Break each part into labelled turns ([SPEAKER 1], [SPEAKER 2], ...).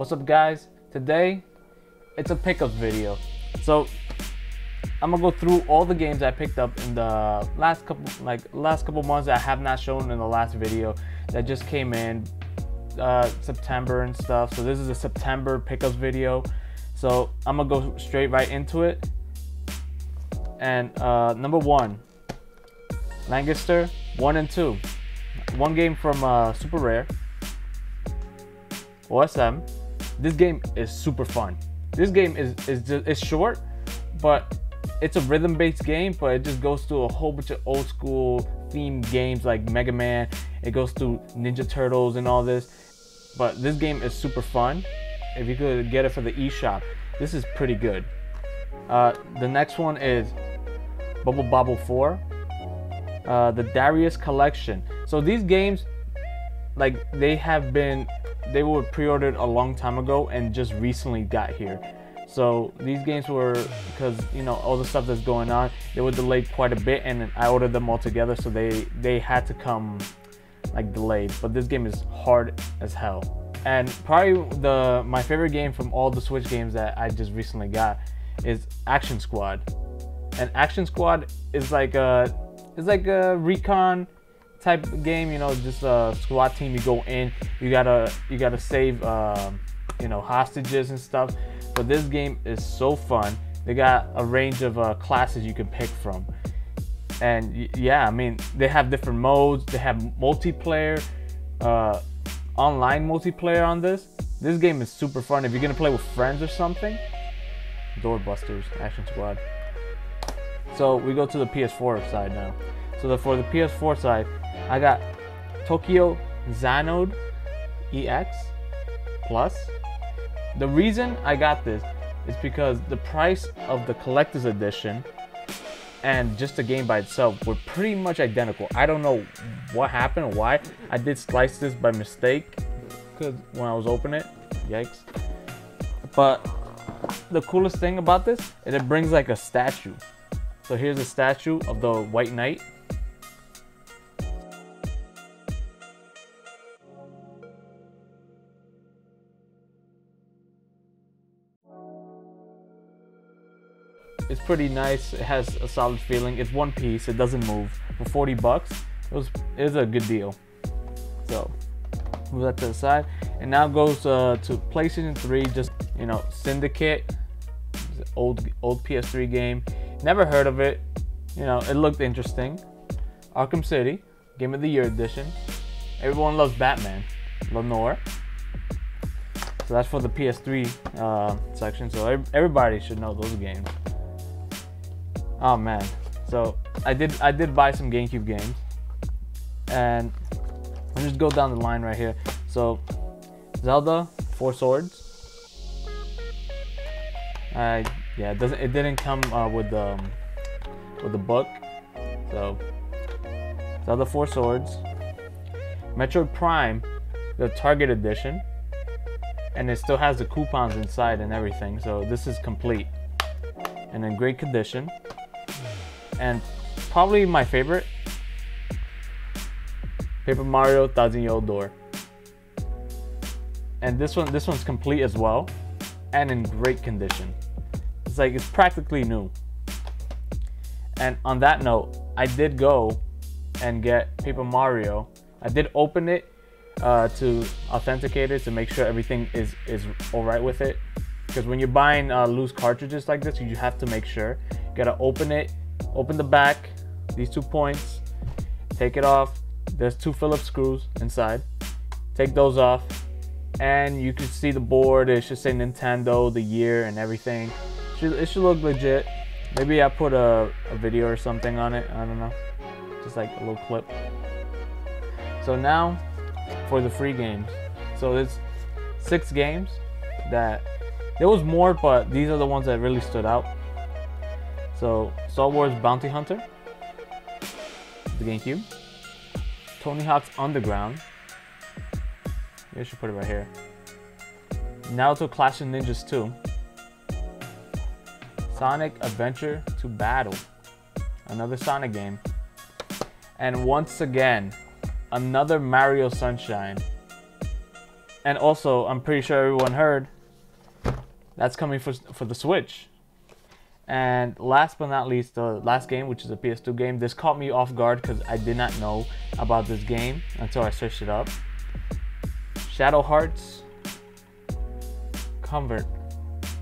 [SPEAKER 1] What's up guys? Today, it's a pickups video. So, I'm gonna go through all the games I picked up in the last couple, like last couple months that I have not shown in the last video that just came in uh, September and stuff. So this is a September pickups video. So I'm gonna go straight right into it. And uh, number one, Langrisser, one and two. One game from uh, Super Rare. OSM. This game is super fun. This game is is just, it's short, but it's a rhythm-based game, but it just goes through a whole bunch of old school themed games like Mega Man. It goes through Ninja Turtles and all this. But this game is super fun. If you could get it for the eShop, this is pretty good. Uh, the next one is Bubble Bobble 4. Uh, the Darius Collection. So these games, like they have been, they were pre-ordered a long time ago and just recently got here. So these games were because you know all the stuff that's going on, they were delayed quite a bit, and I ordered them all together, so they they had to come like delayed. But this game is hard as hell, and probably the my favorite game from all the Switch games that I just recently got is Action Squad, and Action Squad is like a it's like a recon type of game. You know, just a squad team. You go in, you gotta you gotta save uh, you know hostages and stuff. But this game is so fun. They got a range of uh, classes you can pick from. And yeah, I mean, they have different modes. They have multiplayer, uh, online multiplayer on this. This game is super fun. If you're gonna play with friends or something, Doorbusters, Action Squad. So we go to the PS4 side now. So the, for the PS4 side, I got Tokyo Xanadu EX Plus. The reason I got this is because the price of the collector's edition and just the game by itself were pretty much identical. I don't know what happened or why. I did slice this by mistake because when I was opening it, yikes. But the coolest thing about this is it brings like a statue. So here's a statue of the White Knight. It's pretty nice. It has a solid feeling. It's one piece. It doesn't move. For 40 bucks, it was it was a good deal. So move that to the side. And now goes uh, to PlayStation 3. Just you know, Syndicate, old old PS3 game. Never heard of it. You know, it looked interesting. Arkham City, Game of the Year edition. Everyone loves Batman. L.A. Noire. So that's for the PS3 uh, section. So everybody should know those games. Oh man. So I did I did buy some GameCube games. And me just go down the line right here. So Zelda, Four Swords. I yeah, it doesn't it didn't come uh, with the um, with the book. So Zelda Four Swords. Metroid Prime, the Target edition. And it still has the coupons inside and everything. So this is complete. And in great condition and probably my favorite Paper Mario Thousand Year Old Door. And this one, this one's complete as well, and in great condition. It's like it's practically new. And on that note, I did go and get Paper Mario. I did open it uh, to authenticate it to make sure everything is is all right with it. Because when you're buying uh, loose cartridges like this, you have to make sure. You gotta open it open the back, these two points, take it off. There's two Phillips screws inside. Take those off, and you can see the board. It should say Nintendo, the year, and everything. It should, it should look legit. Maybe I put a, a video or something on it. I don't know. Just like a little clip. So now for the free games. So it's six games that there was more, but these are the ones that really stood out. So, Star Wars Bounty Hunter, the GameCube, Tony Hawk's Underground. Maybe I should put it right here. Naruto Clash of Ninjas 2, Sonic Adventure 2 Battle, another Sonic game, and once again, another Mario Sunshine. and also, I'm pretty sure everyone heard that's coming for for the Switch. And last but not least, the last game, which is a PS2 game, this caught me off guard because I did not know about this game until I searched it up. Shadow Hearts Convert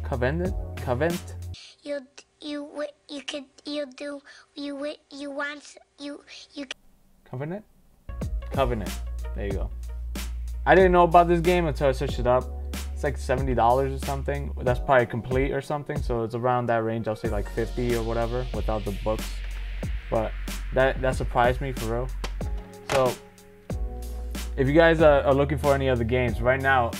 [SPEAKER 1] Covenant Covent.
[SPEAKER 2] You you you could you do you you want you you.
[SPEAKER 1] Covenant. Covenant. There you go. I didn't know about this game until I searched it up. It's like seventy dollars or something. That's probably complete or something. So it's around that range. I'll say like fifty or whatever without the books. But that that surprised me for real. So if you guys are, are looking for any other games right now,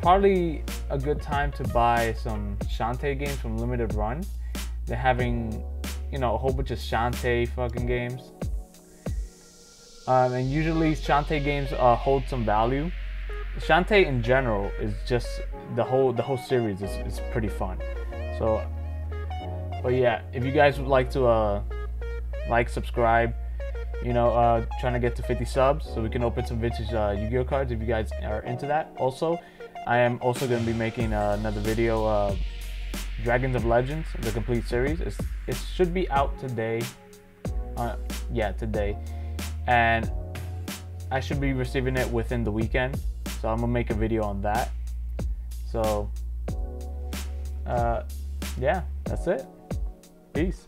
[SPEAKER 1] probably a good time to buy some Shantae games from Limited Run. They're having, you know, a whole bunch of Shantae fucking games. Um, and usually Shantae games uh, hold some value. Shantae in general is just the whole the whole series is, is pretty fun. So, but yeah, if you guys would like to uh, like, subscribe, you know, uh, trying to get to 50 subs so we can open some vintage uh, Yu-Gi-Oh cards if you guys are into that. Also, I am also going to be making uh, another video, uh, Dragons of Legends, the complete series. It's, it should be out today. Uh, yeah, today. And I should be receiving it within the weekend. So I'm to make a video on that. So, uh, yeah, that's it. Peace.